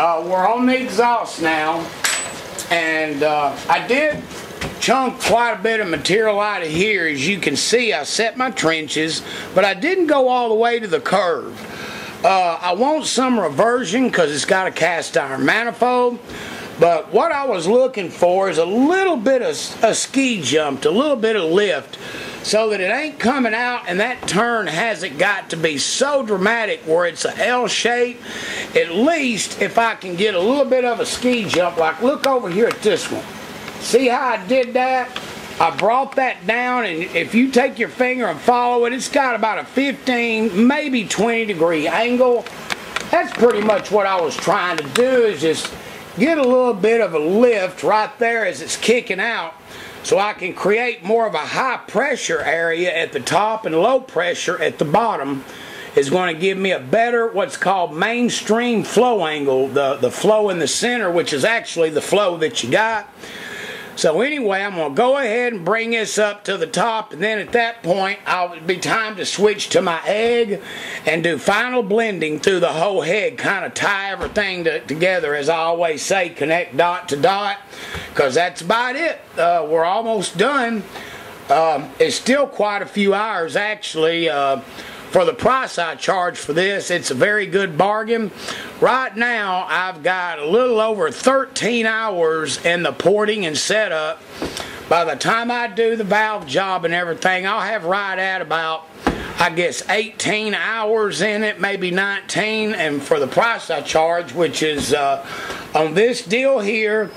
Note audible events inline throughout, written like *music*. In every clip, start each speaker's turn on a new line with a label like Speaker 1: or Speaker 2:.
Speaker 1: uh, we're on the exhaust now, and uh, I did chunk quite a bit of material out of here. As you can see, I set my trenches, but I didn't go all the way to the curve. Uh, I want some reversion because it's got a cast iron manifold. But what I was looking for is a little bit of a ski jump, a little bit of lift, so that it ain't coming out and that turn hasn't got to be so dramatic where it's a L shape. At least if I can get a little bit of a ski jump, like look over here at this one. See how I did that? I brought that down and if you take your finger and follow it, it's got about a 15, maybe 20 degree angle. That's pretty much what I was trying to do is just get a little bit of a lift right there as it's kicking out so I can create more of a high pressure area at the top and low pressure at the bottom is going to give me a better what's called mainstream flow angle the the flow in the center which is actually the flow that you got so anyway, I'm going to go ahead and bring this up to the top, and then at that point, I'll be time to switch to my egg and do final blending through the whole head, kind of tie everything to, together, as I always say, connect dot to dot, because that's about it. Uh, we're almost done. Um, it's still quite a few hours, actually. Uh, for the price I charge for this, it's a very good bargain. Right now, I've got a little over 13 hours in the porting and setup. By the time I do the valve job and everything, I'll have right at about I guess 18 hours in it, maybe 19, and for the price I charge, which is uh, on this deal here,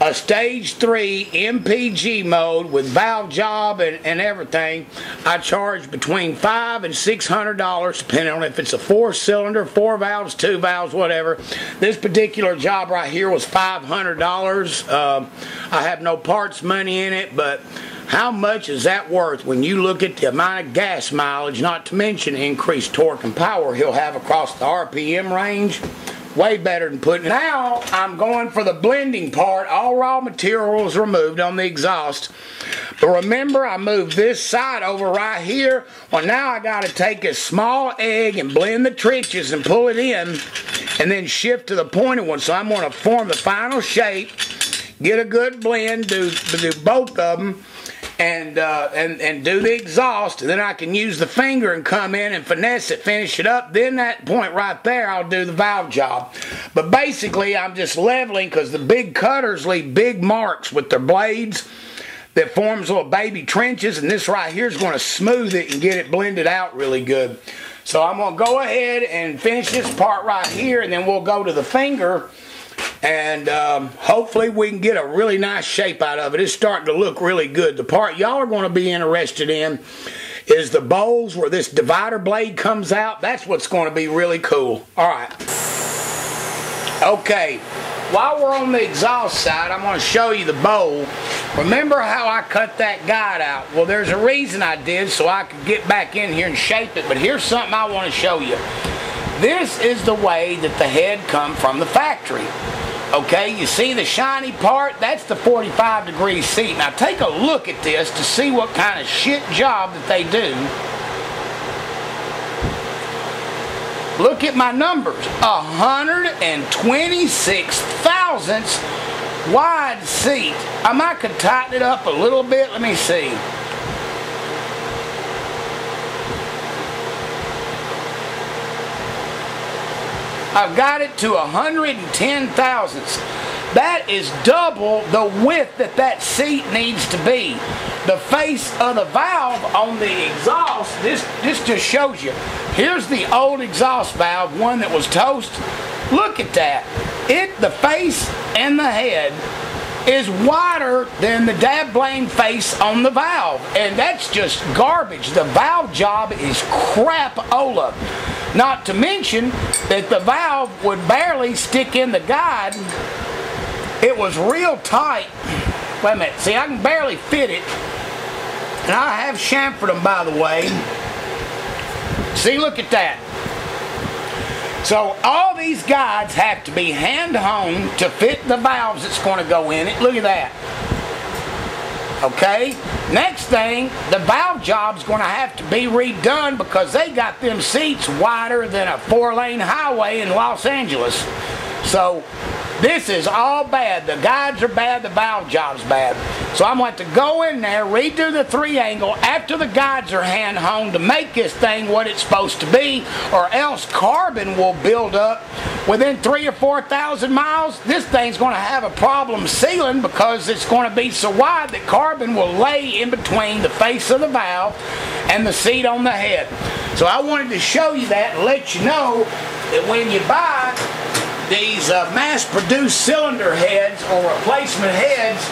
Speaker 1: a stage three MPG mode with valve job and, and everything, I charge between five and six hundred dollars, depending on if it's a four cylinder, four valves, two valves, whatever. This particular job right here was five hundred dollars. Uh, I have no parts money in it, but how much is that worth when you look at the amount of gas mileage, not to mention increased torque and power he'll have across the RPM range? Way better than putting it. Now I'm going for the blending part. All raw materials removed on the exhaust. But remember, I moved this side over right here. Well, now I got to take a small egg and blend the trenches and pull it in and then shift to the pointed one. So I'm going to form the final shape, get a good blend, do, do both of them and uh, and and do the exhaust. And then I can use the finger and come in and finesse it, finish it up. Then that point right there, I'll do the valve job. But basically, I'm just leveling because the big cutters leave big marks with their blades that forms little baby trenches, and this right here is going to smooth it and get it blended out really good. So I'm going to go ahead and finish this part right here, and then we'll go to the finger and um, hopefully we can get a really nice shape out of it. It's starting to look really good. The part y'all are going to be interested in is the bowls where this divider blade comes out. That's what's going to be really cool. All right. Okay, while we're on the exhaust side, I'm going to show you the bowl. Remember how I cut that guide out? Well, there's a reason I did so I could get back in here and shape it, but here's something I want to show you. This is the way that the head come from the factory. Okay, you see the shiny part? That's the 45 degree seat. Now take a look at this to see what kind of shit job that they do. Look at my numbers. 126 thousandths wide seat. I might could tighten it up a little bit. Let me see. I've got it to 110 thousandths. That is double the width that that seat needs to be. The face of the valve on the exhaust, this, this just shows you. Here's the old exhaust valve, one that was toast. Look at that. It, the face and the head is wider than the dab blame face on the valve. And that's just garbage. The valve job is crap Ola. Not to mention that the valve would barely stick in the guide. It was real tight. Wait a minute. See, I can barely fit it. And I have chamfered them, by the way. See, look at that. So all these guides have to be hand honed to fit the valves that's going to go in it. Look at that. Okay? Next thing, the valve job's going to have to be redone because they got them seats wider than a four-lane highway in Los Angeles. So this is all bad. The guides are bad, the valve job's bad. So I'm going to go in there, redo the three angle after the guides are hand honed to make this thing what it's supposed to be, or else carbon will build up within three or four thousand miles. This thing's going to have a problem sealing because it's going to be so wide that carbon will lay in between the face of the valve and the seat on the head. So I wanted to show you that and let you know that when you buy these uh, mass-produced cylinder heads or replacement heads,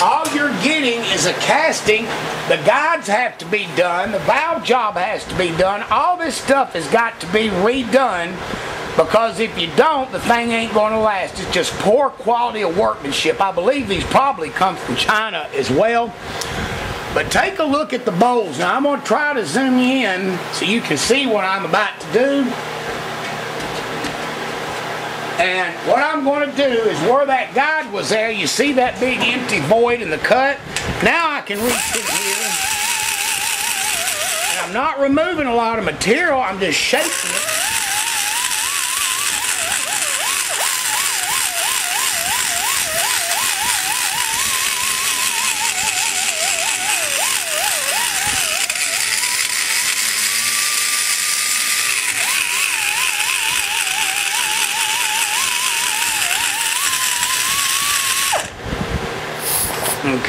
Speaker 1: all you're getting is a casting. The guides have to be done. The valve job has to be done. All this stuff has got to be redone because if you don't, the thing ain't going to last. It's just poor quality of workmanship. I believe these probably come from China as well. But take a look at the bowls. Now I'm going to try to zoom in so you can see what I'm about to do. And what I'm going to do is where that guide was there, you see that big empty void in the cut? Now I can reach in here. And I'm not removing a lot of material, I'm just shaping it.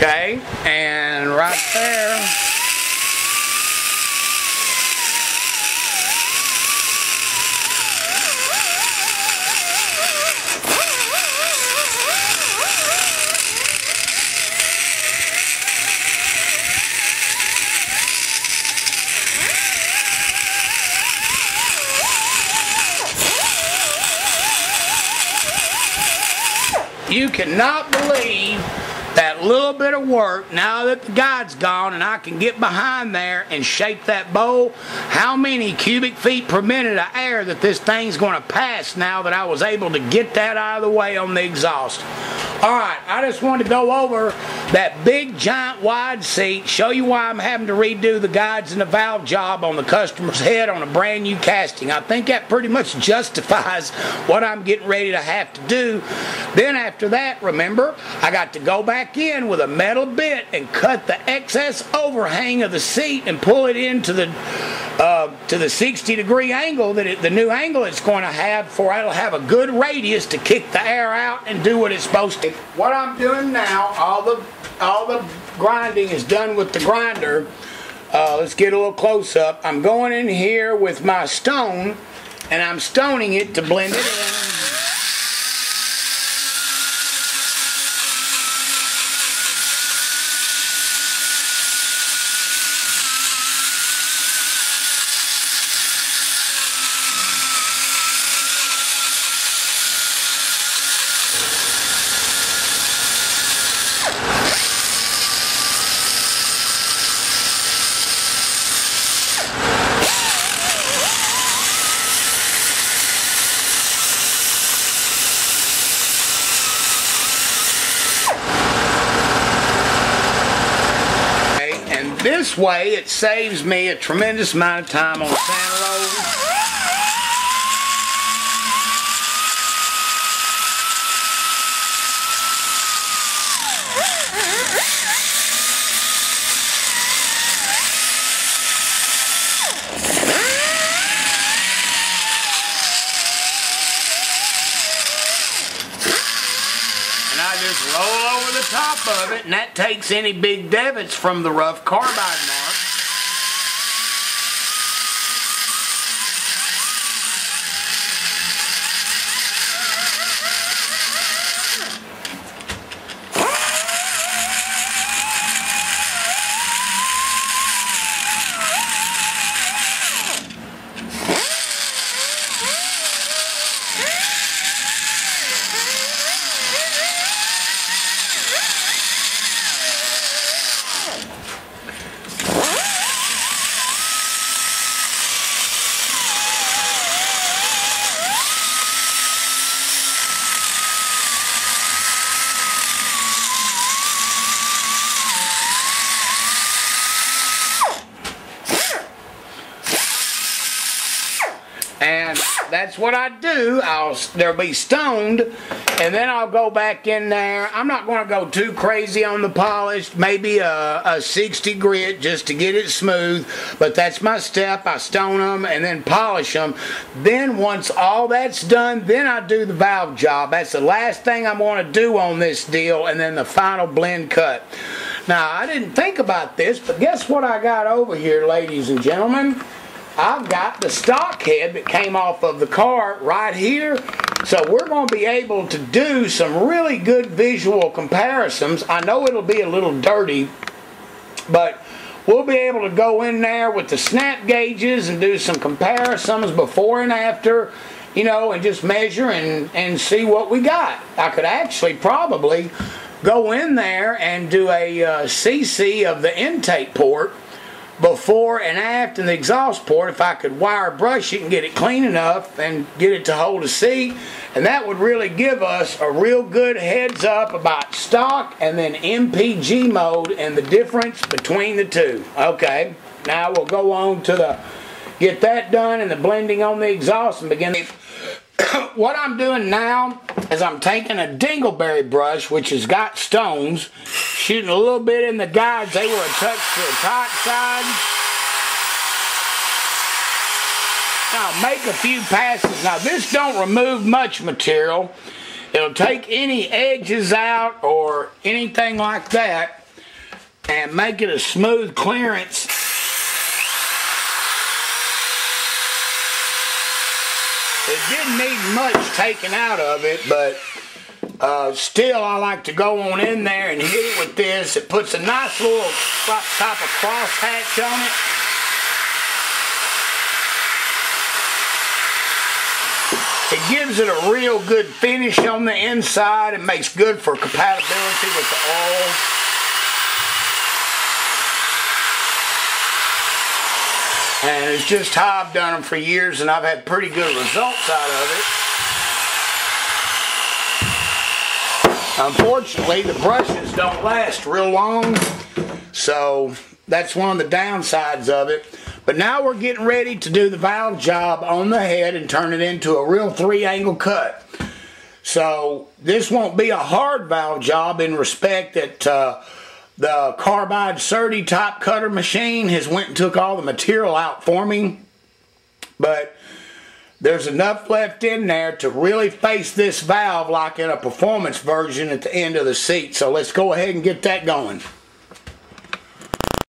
Speaker 1: Okay, and right there. You cannot believe that little bit of work, now that the guide's gone and I can get behind there and shape that bowl, how many cubic feet per minute of air that this thing's going to pass now that I was able to get that out of the way on the exhaust. Alright, I just wanted to go over that big giant wide seat, show you why I'm having to redo the guides and the valve job on the customer's head on a brand new casting. I think that pretty much justifies *laughs* what I'm getting ready to have to do. Then after that, remember, I got to go back in with a metal bit and cut the excess overhang of the seat and pull it into the to the 60 degree angle that it, the new angle it's going to have for it'll have a good radius to kick the air out and do what it's supposed to. What I'm doing now, all the all the grinding is done with the grinder. Uh, let's get a little close up. I'm going in here with my stone and I'm stoning it to blend it in. Way, it saves me a tremendous amount of time on Santa Rosa. just roll over the top of it, and that takes any big davits from the rough carbide mark. That's what I do. I'll they'll be stoned, and then I'll go back in there. I'm not going to go too crazy on the polish. Maybe a, a 60 grit just to get it smooth. But that's my step. I stone them and then polish them. Then once all that's done, then I do the valve job. That's the last thing I'm going to do on this deal, and then the final blend cut. Now I didn't think about this, but guess what I got over here, ladies and gentlemen? I've got the stock head that came off of the car right here. So we're going to be able to do some really good visual comparisons. I know it'll be a little dirty, but we'll be able to go in there with the snap gauges and do some comparisons before and after, you know, and just measure and, and see what we got. I could actually probably go in there and do a uh, CC of the intake port before and aft after the exhaust port if I could wire brush it and get it clean enough and get it to hold a seat. And that would really give us a real good heads up about stock and then MPG mode and the difference between the two. Okay now we'll go on to the get that done and the blending on the exhaust and begin *coughs* what I'm doing now is I'm taking a dingleberry brush which has got stones shooting a little bit in the guides. They were a touch to the top side. Now make a few passes. Now this don't remove much material. It'll take any edges out or anything like that and make it a smooth clearance. It didn't need much taken out of it, but uh, still, I like to go on in there and hit it with this. It puts a nice little type of cross hatch on it. It gives it a real good finish on the inside. It makes good for compatibility with the oil. And it's just how I've done them for years and I've had pretty good results out of it. Unfortunately, the brushes don't last real long, so that's one of the downsides of it. But now we're getting ready to do the valve job on the head and turn it into a real three angle cut. So this won't be a hard valve job in respect that uh, the carbide Serdi top cutter machine has went and took all the material out for me. But there's enough left in there to really face this valve like in a performance version at the end of the seat. So let's go ahead and get that going.